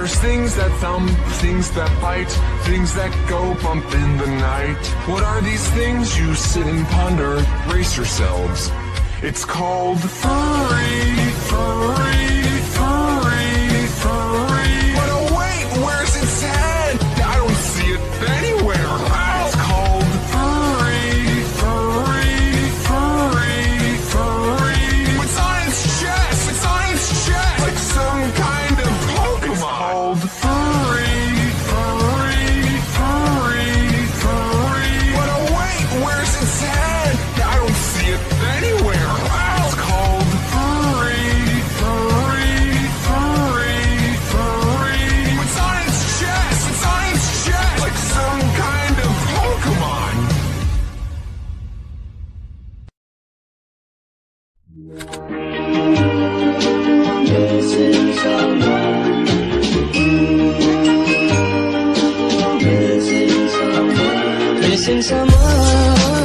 There's things that thump, things that bite, things that go bump in the night. What are these things you sit and ponder? Brace yourselves. It's called furry, furry, anywhere. It's called furry, furry, furry, furry. It's on its chest. It's on its chest. Like some kind of Pokemon. Missing someone. Missing someone.